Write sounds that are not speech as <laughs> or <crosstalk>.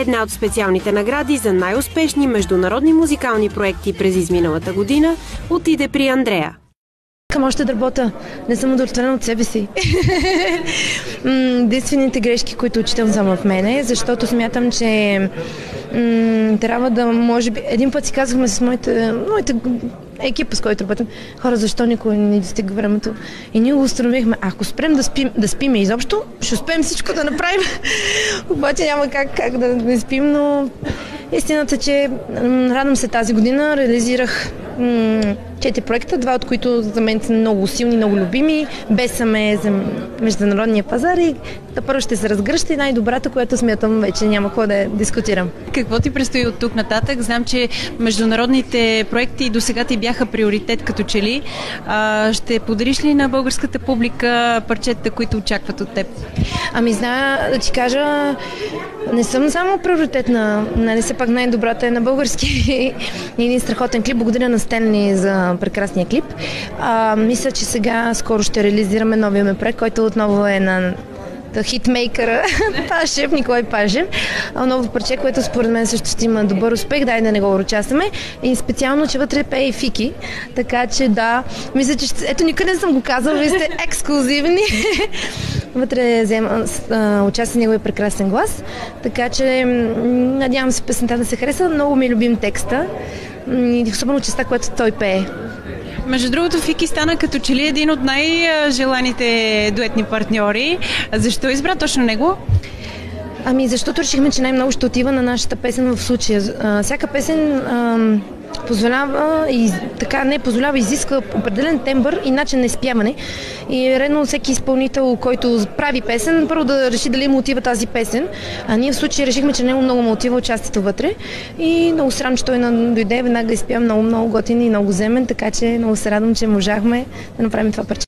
една от специалните награди за най-успешни международни музикални проекти през изминалата година отиде при Андрея. Искам още да работя. Не съм удовлетворена от себе си. <laughs> Единствените грешки, които учител само в мене, защото смятам, че м- трябва да, може би, един път си казахме с моите, моите екипа, с който работим, хора, защо никой не достига времето? И ние го установихме, ако спрем да спим, да спиме изобщо, ще успеем всичко да направим. <laughs> Обаче няма как, как да не спим, но истината, че радвам се тази година, реализирах четири проекта, два от които за мен са много силни, много любими. Бесаме за международния пазар и да първо ще се разгръща и най-добрата, която смятам вече няма какво да дискутирам. Какво ти предстои от тук нататък? Знам, че международните проекти до сега ти бяха приоритет като че ли. А, ще подариш ли на българската публика парчета, които очакват от теб? Ами, зная да ти кажа, не съм само приоритет на, нали, все пак най-добрата е на български. <laughs> един страхотен клип. Благодаря на Стенли за прекрасния клип. А, мисля, че сега скоро ще реализираме новия ме проект, който отново е на хитмейкъра <laughs> Пашев, Николай Пашев. Ново парче, което според мен също ще има добър успех, дай да не го участваме. И специално, че вътре пее и Фики. Така че да, мисля, че ще... ето никъде не съм го казал, вие сте <laughs> ексклюзивни. <laughs> вътре взема участие неговия прекрасен глас. Така че надявам се песента да се хареса. Много ми е любим текста. Особено частта, която той пее. Между другото, Фики стана като че ли един от най-желаните дуетни партньори. Защо избра точно него? Ами, защото решихме, че най-много ще отива на нашата песен в случая. всяка песен позволява и така не позволява, изисква определен тембър и начин на изпяване. И е редно всеки изпълнител, който прави песен, първо да реши дали му отива тази песен. А ние в случай решихме, че него много му отива участието вътре. И много срам, че той дойде, веднага изпя много, много готин и много земен, така че много се радвам, че можахме да направим това парче.